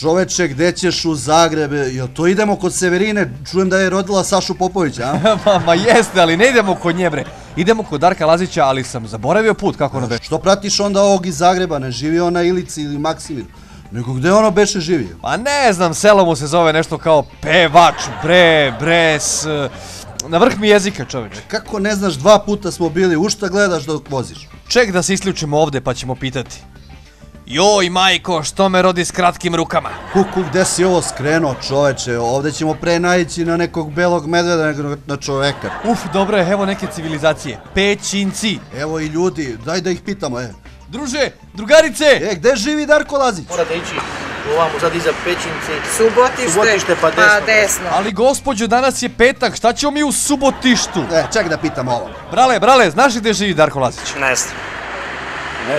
Čoveče, gde ćeš u Zagreb? Jel to idemo kod Severine? Čujem da je rodila Sašu Popovića, a? ma, ma jeste, ali ne idemo kod nje bre. Idemo kod Darka Lazića, ali sam zaboravio put, kako ono beše. Što pratiš onda ovog iz Zagreba? Ne živi on na Ilici ili Maksimiru? Nego gde ono beše živio? Pa ne znam, selo mu se zove nešto kao pevač, bre, bres... Na vrh mi jezika, čoveče. Kako ne znaš, dva puta smo bili, u šta gledaš dok voziš? Ček da se isključimo ovde pa ćemo pitati. Joj, majko, što me rodi s kratkim rukama? Kuku, gde si ovo skrenuo, čoveče? Ovde ćemo pre naići na nekog belog medveda nego na čoveka. Uf, dobro je, evo neke civilizacije. Pećinci. Evo i ljudi, daj da ih pitamo, e. Druže, drugarice! E, gde živi Darko Lazić? Morate ići ovamo sad iza pećince. Subotište, Subotište, pa desno. Pa desno. Ali gospođo, danas je petak, šta ćemo mi u subotištu? E, ček da pitam ovo. Brale, brale, znaš li gde živi Darko Lazić? Ne znam.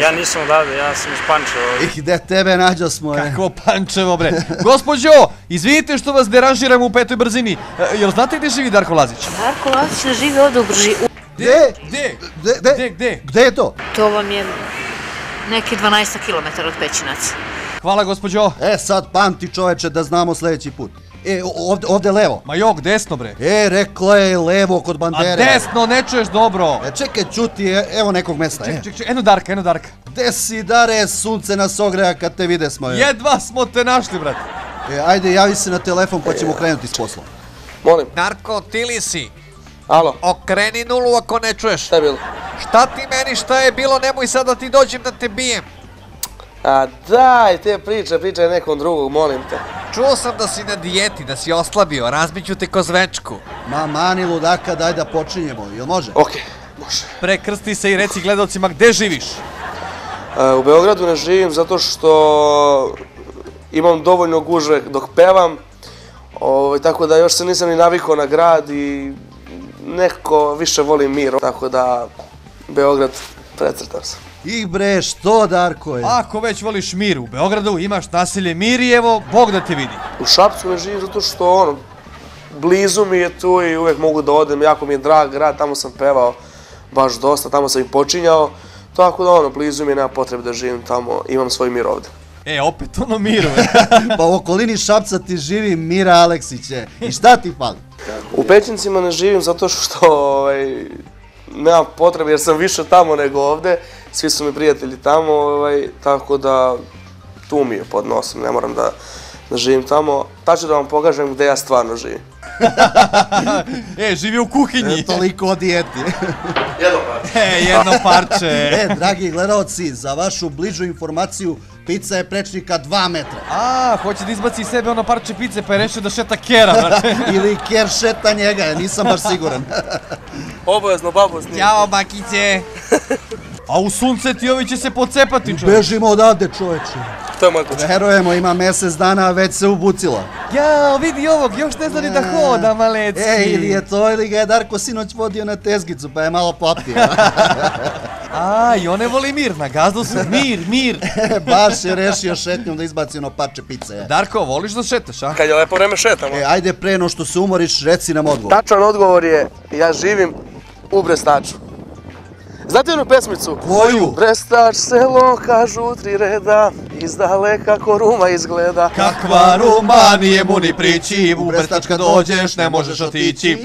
Ja nisam odavde, ja sam iz Pančeva. Ih, gde tebe nađo smo, e. Kako pančevo, bre. Gospođo, izvinite što vas deranžiram u petoj brzini. E, jel znate gde živi Darko Lazić? Darko Lazić ne živi ovdje u Brži. Gde? Gde? Gde, gde? Gde, je to? To vam je neki 12 km od Pećinaca. Hvala, gospođo. E, sad pamti čoveče da znamo sledeći put. E, ovde, ovde levo. Ma jok, desno, bre. E, rekla je levo kod A bandere. desno, ne čuješ dobro. E, čekaj, čuti, e, evo nekog mesta, e. Ček, ček, eno Darka, eno Darka. Gde si, dare, sunce nas ogreja kad te vide smo, e. Jedva smo te našli, brate. E, ajde, javi se na telefon pa ćemo krenuti s poslom. Molim, Darko, ti li si? alo, Okreni nulu ako ne čuješ. šta je bilo? Šta ti meni, šta je bilo, nemoj sad da ti dođem da te bijem. A daj te priče, pričaj nekom drugog, molim te. Čuo sam da si na dijeti, da si oslabio, razbiću te ko zvečku. Ma, mani ludaka, daj da počinjemo, jel može? Okej, može. Prekrsti se i reci gledalcima gde živiš. E, u Beogradu ne živim zato što imam dovoljno gužve dok pevam, ovaj, tako da još se nisam ni navikao na grad i nekako više volim mir, tako da Beograd precrtam sam. Ih bre, što Darko je? Ako već voliš mir u Beogradu, imaš naselje mir i evo, Bog da te vidi. U Šapcu ne živim zato što ono, blizu mi je tu i uvek mogu da odem, jako mi je drag grad, tamo sam pevao baš dosta, tamo sam i počinjao, tako da ono, blizu mi je, nema potrebe da živim tamo, imam svoj mir ovde. E, opet ono miru. Pa u okolini Šapca ti živi Mira Aleksiće. I šta ti fali? U Pećincima ne živim zato što ovaj, nemam potrebe jer sam više tamo nego ovde, svi su mi prijatelji tamo, ovaj, tako da tu mi je pod nosom, ne moram da, da živim tamo. Tačno da vam pokažem gde ja stvarno živim. e, živi u kuhinji. E, toliko o dijeti. Jedno pa. E, jedno parče. e, dragi gledalci, za vašu bližu informaciju, pizza je prečnika 2 metra. A, hoće da izbaci iz sebe ono parče pice, pa je rešio da šeta kera, brate. Ili ker šeta njega, nisam baš siguran. Obavezno babo s njim. Ćao, bakiće. A u sunce ti ovi će se pocepati, čovječ. Bežimo odavde, čoveče. To je kuća. Verujemo, ima mesec dana, a već se ubucila. Jao, vidi ovog, još ne zna ni da hoda, malecki. E, ili je to, ili ga je Darko sinoć vodio na tezgicu, pa je malo popio. A, i one voli mir, na gazdu su mir, mir. baš je rešio šetnjom da izbaci ono parče pice. Darko, voliš da šetaš, a? Kad je lepo vreme šetamo. E, ajde pre no što se umoriš, reci nam odgovor. Tačan odgovor je, ja živim u Brestaču. Znate onu pesmicu? Koju? Brestač selo, kažu tri reda, iz daleka ko Ruma izgleda. Kakva Ruma, nije mu ni prići, u Brestač kad dođeš ne možeš otići.